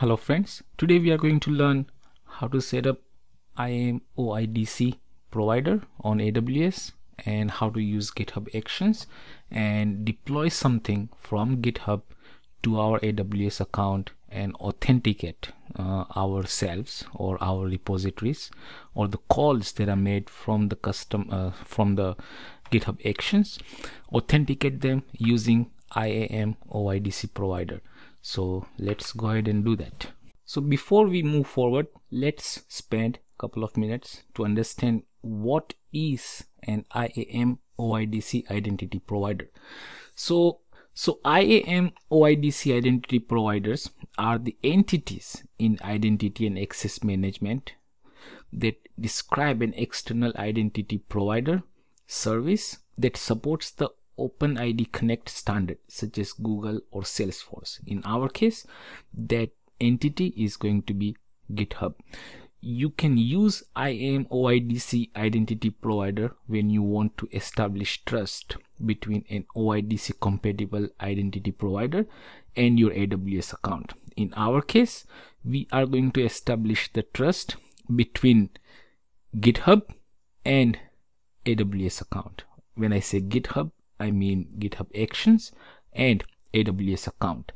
Hello friends, today we are going to learn how to set up IAM OIDC provider on AWS and how to use GitHub Actions and deploy something from GitHub to our AWS account and authenticate uh, ourselves or our repositories or the calls that are made from the custom uh, from the GitHub Actions authenticate them using IAM OIDC provider so let's go ahead and do that. So before we move forward let's spend a couple of minutes to understand what is an IAM OIDC identity provider. So so IAM OIDC identity providers are the entities in identity and access management that describe an external identity provider service that supports the OpenID Connect standard such as Google or Salesforce. In our case, that entity is going to be GitHub. You can use IAM OIDC identity provider when you want to establish trust between an OIDC compatible identity provider and your AWS account. In our case, we are going to establish the trust between GitHub and AWS account. When I say GitHub, I mean GitHub Actions and AWS account.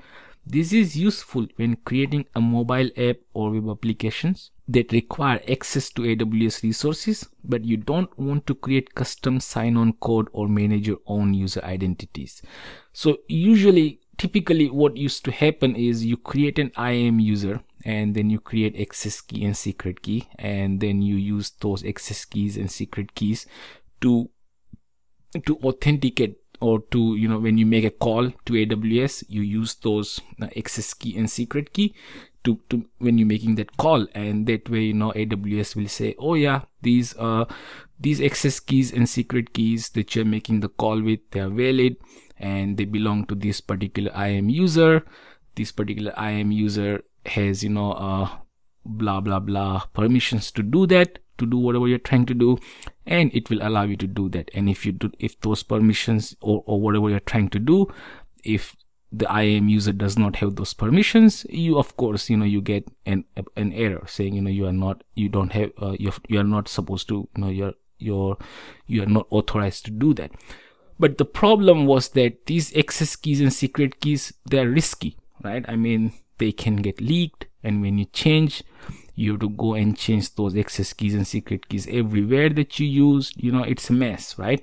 This is useful when creating a mobile app or web applications that require access to AWS resources, but you don't want to create custom sign-on code or manage your own user identities. So usually, typically what used to happen is you create an IAM user and then you create access key and secret key and then you use those access keys and secret keys to to authenticate or to you know when you make a call to aws you use those uh, access key and secret key to, to when you're making that call. And that way you know aws will say oh yeah these uh these access keys and secret keys that you're making the call with they are valid and they belong to this particular iam user. This particular iam user has you know uh blah blah blah permissions to do that to do whatever you're trying to do and it will allow you to do that. And if you do if those permissions or, or whatever you're trying to do if the IAM user does not have those permissions you of course you know you get an an error saying you know you are not you don't have uh, you you are not supposed to you know you're you're you are not authorized to do that. But the problem was that these access keys and secret keys they're risky right? I mean they can get leaked and when you change you have to go and change those access keys and secret keys everywhere that you use. You know it's a mess right?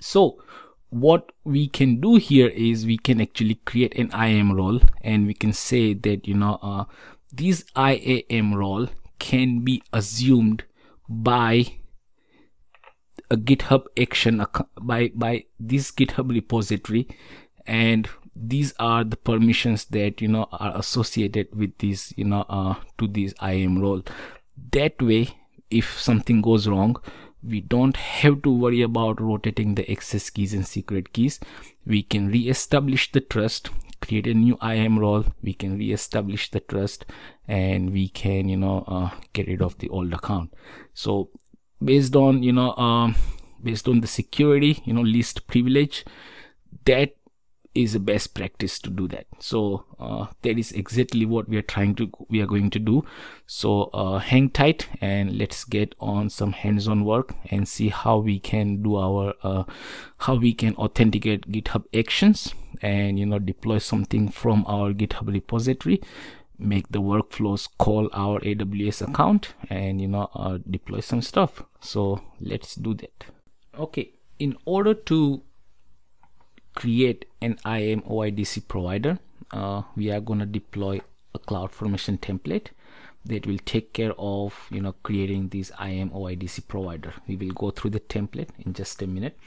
So what we can do here is we can actually create an IAM role and we can say that you know uh, this IAM role can be assumed by a GitHub action by by this GitHub repository and these are the permissions that you know are associated with this you know uh, to this IAM role. That way if something goes wrong we don't have to worry about rotating the access keys and secret keys. We can re-establish the trust create a new IAM role. We can re-establish the trust and we can you know uh, get rid of the old account. So based on you know um, based on the security you know least privilege that is the best practice to do that. So uh, that is exactly what we are trying to we are going to do. So uh, hang tight and let's get on some hands-on work and see how we can do our uh, how we can authenticate github actions and you know deploy something from our github repository make the workflows call our aws account and you know uh, deploy some stuff. So let's do that. Okay. In order to create an IAM OIDC provider, uh, we are going to deploy a CloudFormation template that will take care of you know creating this IAM OIDC provider. We will go through the template in just a minute,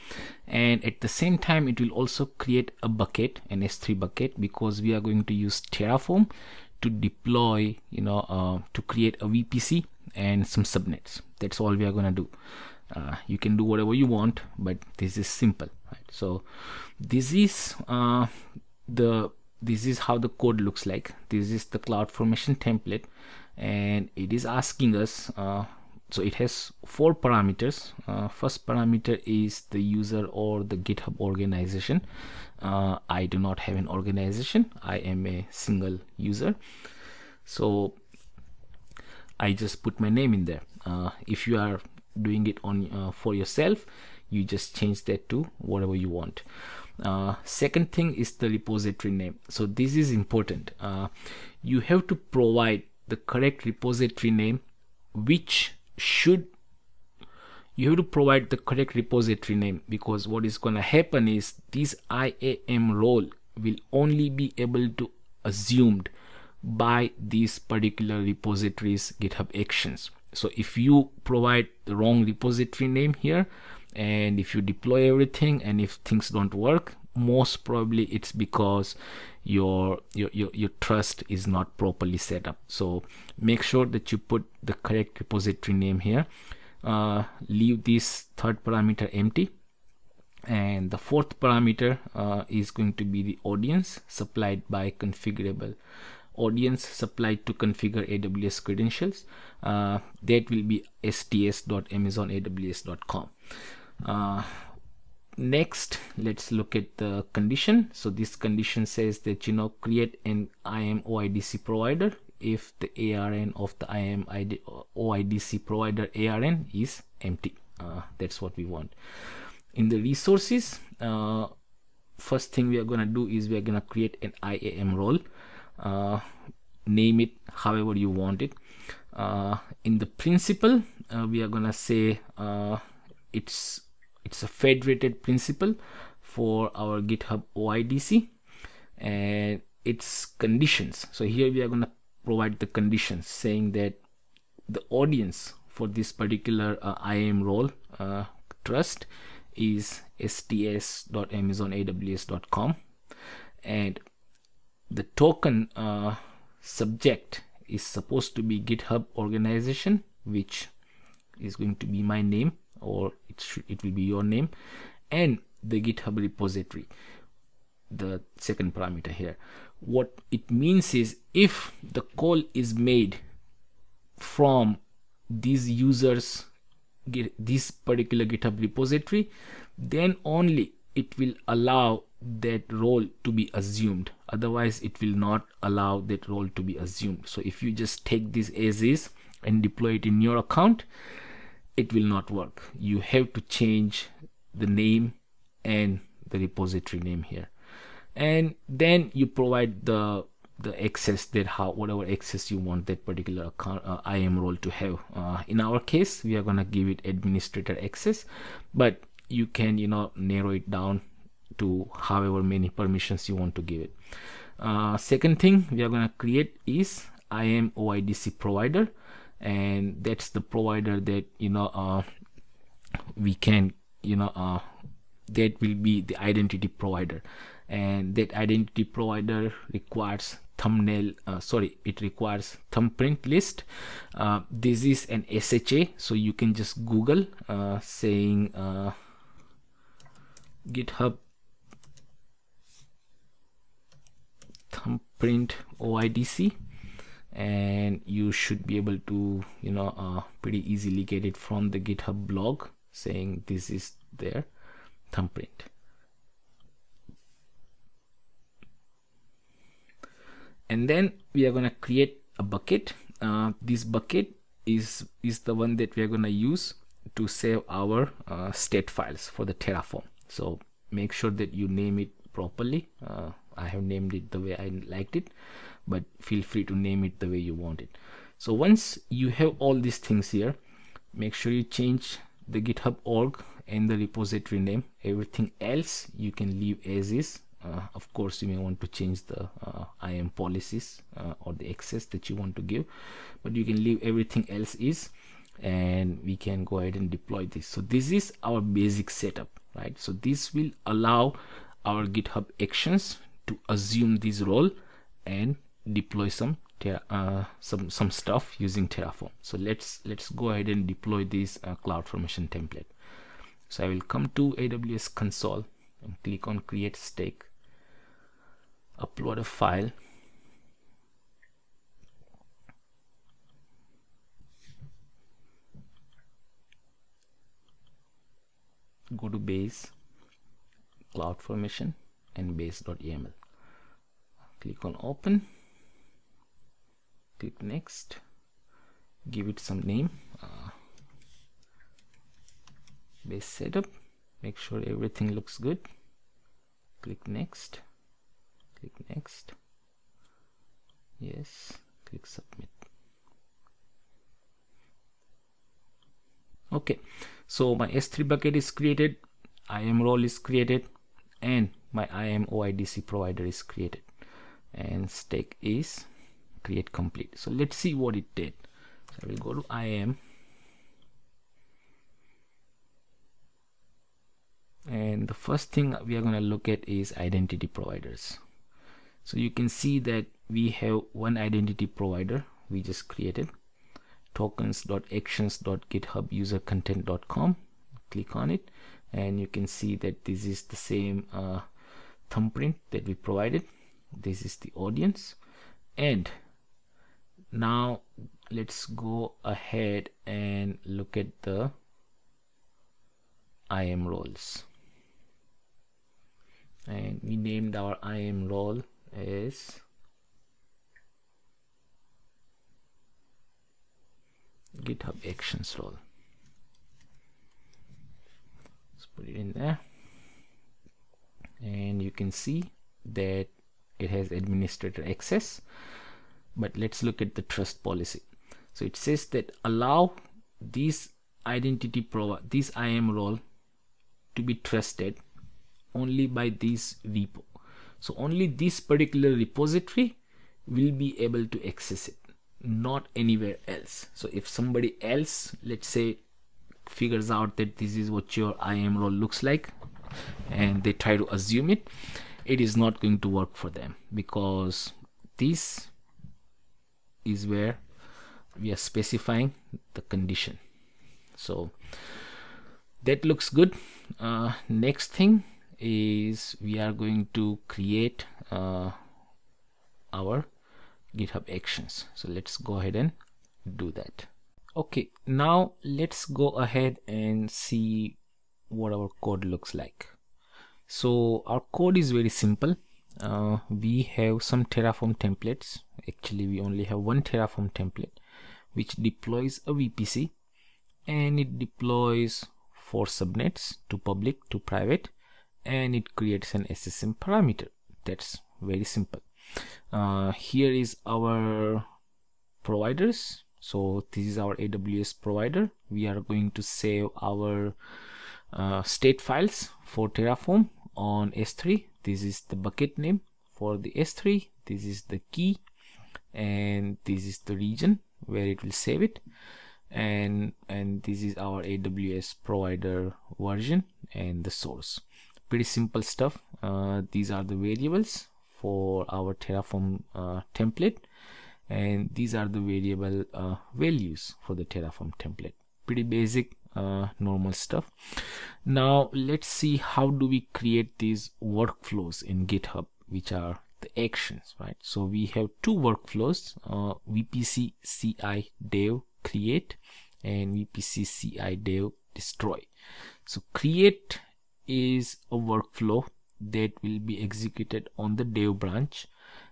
and at the same time, it will also create a bucket, an S3 bucket, because we are going to use Terraform to deploy, you know, uh, to create a VPC and some subnets. That's all we are going to do. Uh, you can do whatever you want, but this is simple right. So this is uh, the this is how the code looks like. This is the CloudFormation template and it is asking us uh, so it has four parameters. Uh, first parameter is the user or the github organization. Uh, i do not have an organization. I am a single user. So I just put my name in there. Uh, if you are doing it on uh, for yourself you just change that to whatever you want. Uh, second thing is the repository name. So this is important. Uh, you have to provide the correct repository name which should you have to provide the correct repository name because what is going to happen is this IAM role will only be able to assumed by these particular repositories GitHub actions. So if you provide the wrong repository name here and if you deploy everything and if things don't work, most probably it's because your, your your your trust is not properly set up. So make sure that you put the correct repository name here. Uh, leave this third parameter empty. And the fourth parameter uh, is going to be the audience supplied by configurable. Audience supplied to configure AWS credentials uh, that will be sts.amazonaws.com uh, next let's look at the condition so this condition says that you know create an IAM OIDC provider if the ARN of the IAM ID, OIDC provider ARN is empty. Uh, that's what we want. In the resources, uh, first thing we are gonna do is we are gonna create an IAM role. Uh, name it however you want it. Uh, in the principal, uh, we are gonna say uh, it's it's a federated principal for our GitHub OIDC and its conditions. So here we are gonna provide the conditions saying that the audience for this particular uh, IAM role uh, trust is sts.amazonaws.com and the token uh, subject is supposed to be github organization which is going to be my name or it should it will be your name and the github repository the second parameter here. What it means is if the call is made from these users this particular github repository then only it will allow that role to be assumed. Otherwise it will not allow that role to be assumed. So if you just take this as is and deploy it in your account it will not work. You have to change the name and the repository name here. And then you provide the the access that how whatever access you want that particular account uh, IAM role to have. Uh, in our case we are gonna give it administrator access but you can you know narrow it down to however many permissions you want to give it. Uh, second thing we are gonna create is IAM OIDC provider and that's the provider that you know uh, we can you know uh, that will be the identity provider. And that identity provider requires thumbnail uh, sorry it requires thumbprint list. Uh, this is an SHA so you can just google uh, saying uh, github thumbprint OIDC and you should be able to you know uh, pretty easily get it from the github blog saying this is their thumbprint. And then we are going to create a bucket. Uh, this bucket is is the one that we are going to use to save our uh, state files for the terraform. So make sure that you name it properly. Uh, i have named it the way i liked it but feel free to name it the way you want it. So once you have all these things here make sure you change the github org and the repository name. Everything else you can leave as is. Uh, of course you may want to change the uh, IAM policies uh, or the access that you want to give but you can leave everything else is and we can go ahead and deploy this. So this is our basic setup right? So this will allow our github actions to assume this role and deploy some uh, some some stuff using terraform. So let's let's go ahead and deploy this uh, CloudFormation template. So i will come to aws console and click on create stack upload a file. Go to base CloudFormation and base.yaml click on open click next. Give it some name. Uh, base setup. Make sure everything looks good. Click next. Click next. Yes click submit. Okay so my s3 bucket is created IAM role is created and my IAM oidc provider is created. And stack is create complete. So let's see what it did. So I will go to IAM and the first thing we are going to look at is identity providers. So you can see that we have one identity provider we just created. tokens.actions.github click on it. And you can see that this is the same uh, thumbprint that we provided. This is the audience. And now let's go ahead and look at the IAM roles. And we named our IAM role as GitHub Actions role. Let's put it in there. And you can see that it has administrator access but let's look at the trust policy. So it says that allow this identity provider this IAM role to be trusted only by this repo. So only this particular repository will be able to access it not anywhere else. So if somebody else let's say figures out that this is what your IAM role looks like and they try to assume it it is not going to work for them because this is where we are specifying the condition. So that looks good. Uh, next thing is we are going to create uh, our github actions. So let's go ahead and do that. Okay now let's go ahead and see what our code looks like. So our code is very simple uh, we have some terraform templates. Actually we only have one terraform template which deploys a vpc and it deploys four subnets two public two private and it creates an ssm parameter. That's very simple. Uh, here is our providers. So this is our aws provider. We are going to save our uh, state files for terraform on s3 this is the bucket name for the s3 this is the key. And this is the region where it will save it. And and this is our aws provider version and the source. Pretty simple stuff. Uh, these are the variables for our terraform uh, template. And these are the variable uh, values for the terraform template. Pretty basic uh, normal stuff. Now let's see how do we create these workflows in github which are the actions right? So we have two workflows uh, vpc ci dev create and vpc ci dev destroy. So create is a workflow that will be executed on the dev branch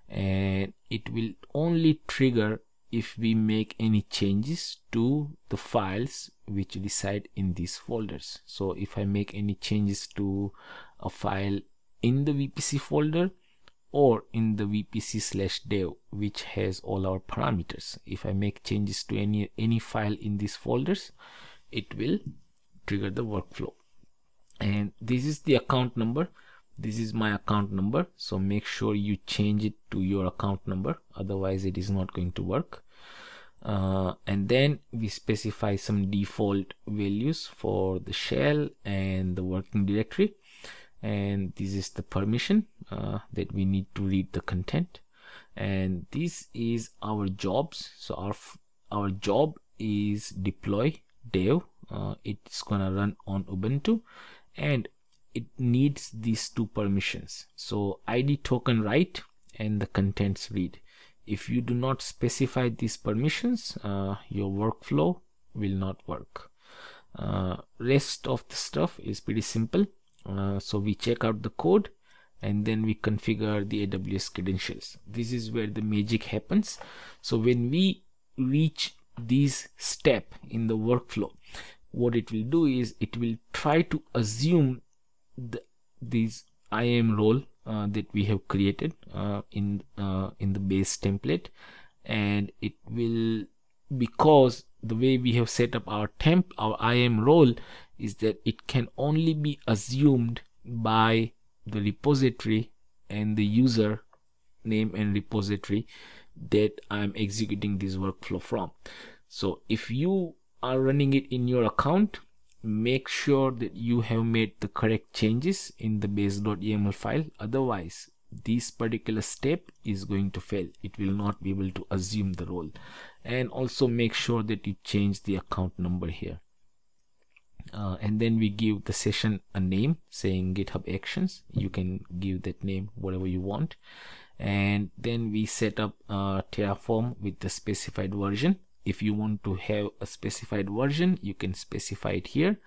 and it will only trigger if we make any changes to the files which reside in these folders. So if i make any changes to a file in the vpc folder or in the vpc slash dev which has all our parameters. If i make changes to any any file in these folders it will trigger the workflow. And this is the account number this is my account number so make sure you change it to your account number otherwise it is not going to work. Uh, and then we specify some default values for the shell and the working directory. And this is the permission uh, that we need to read the content. And this is our jobs. So our our job is deploy dev. Uh, it's gonna run on ubuntu. And it needs these two permissions so id token write and the contents read if you do not specify these permissions uh, your workflow will not work uh, rest of the stuff is pretty simple uh, so we check out the code and then we configure the AWS credentials. This is where the magic happens. So when we reach this step in the workflow, what it will do is it will try to assume the, this IAM role uh, that we have created uh, in uh, in the base template and it will because the way we have set up our temp our IAM role is that it can only be assumed by the repository and the user name and repository that I'm executing this workflow from. So if you are running it in your account, make sure that you have made the correct changes in the base.yaml file. Otherwise, this particular step is going to fail. It will not be able to assume the role. And also make sure that you change the account number here uh, and then we give the session a name saying github actions you can give that name whatever you want and then we set up terraform with the specified version if you want to have a specified version you can specify it here.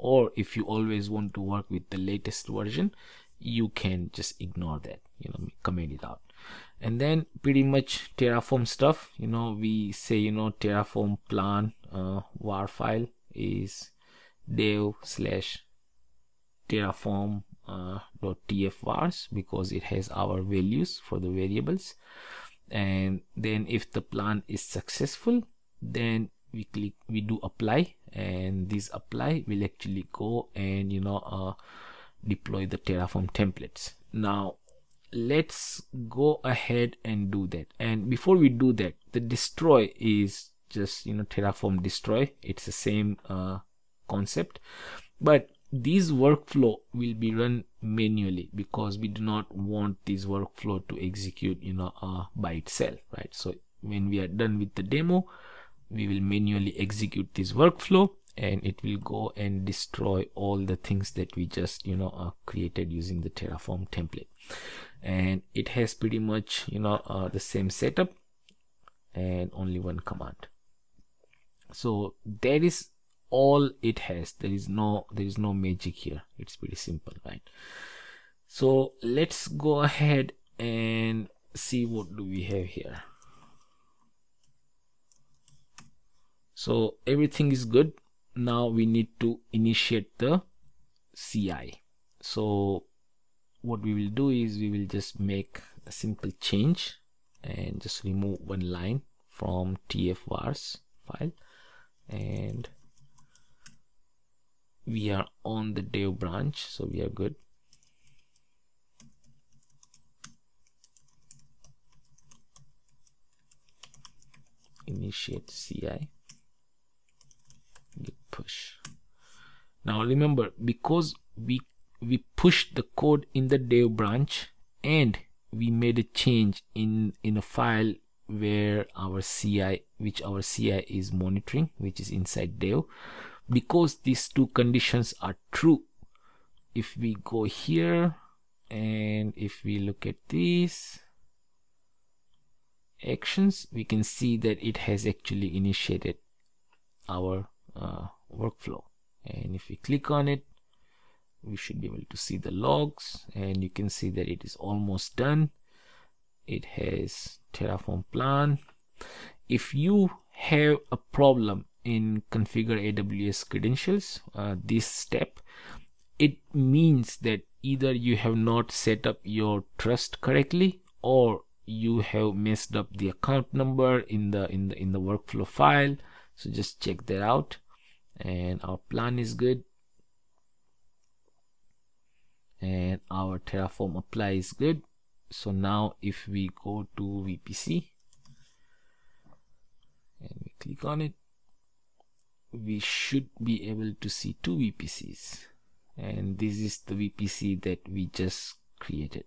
Or if you always want to work with the latest version you can just ignore that you know comment it out. And then pretty much terraform stuff you know we say you know terraform plan uh, var file is dev slash terraform uh, dot tfvars because it has our values for the variables. And then if the plan is successful then we click we do apply and this apply will actually go and you know uh, deploy the terraform templates. Now let's go ahead and do that. And before we do that the destroy is just you know terraform destroy. It's the same uh, concept. But this workflow will be run manually because we do not want this workflow to execute you know uh, by itself right? So when we are done with the demo we will manually execute this workflow and it will go and destroy all the things that we just you know uh, created using the terraform template. And it has pretty much you know uh, the same setup and only one command. So that is all it has. There is no there is no magic here. It's pretty simple right? So let's go ahead and see what do we have here so everything is good. Now we need to initiate the CI so what we will do is we will just make a simple change and just remove one line from tfvars file. And we are on the dev branch so we are good. Initiate CI push. Now remember because we we pushed the code in the dev branch and we made a change in in a file where our CI which our CI is monitoring which is inside dev because these two conditions are true if we go here and if we look at these actions we can see that it has actually initiated our uh, workflow. And if we click on it we should be able to see the logs and you can see that it is almost done. It has terraform plan. If you have a problem in configure AWS credentials, uh, this step, it means that either you have not set up your trust correctly or you have messed up the account number in the in the in the workflow file. So just check that out and our plan is good. And our terraform apply is good. So now if we go to vpc and we click on it we should be able to see two VPCs and this is the VPC that we just created.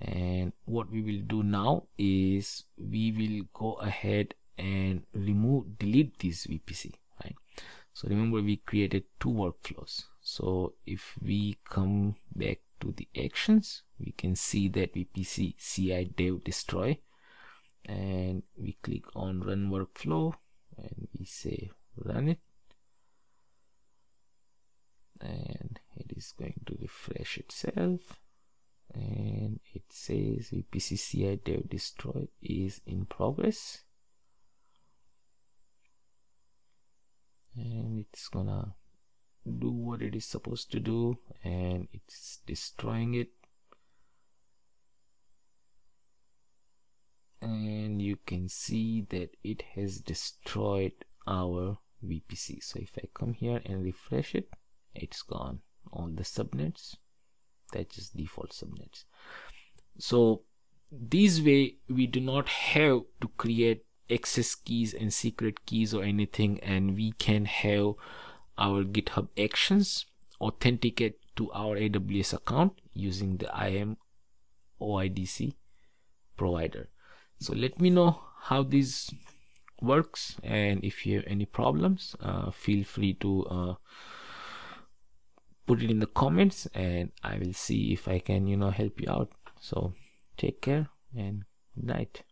And what we will do now is we will go ahead and remove delete this VPC so remember we created two workflows. So if we come back to the actions we can see that VPC CI dev destroy. And we click on run workflow and we say run it. And it is going to refresh itself. And it says VPC CI dev destroy is in progress and it's gonna do what it is supposed to do and it's destroying it. And you can see that it has destroyed our VPC so if I come here and refresh it it's gone. On the subnets that's just default subnets. So this way we do not have to create access keys and secret keys or anything and we can have our github actions authenticate to our aws account using the IAM OIDC provider. So let me know how this works and if you have any problems uh, feel free to uh, put it in the comments and I will see if I can you know help you out. So take care and good night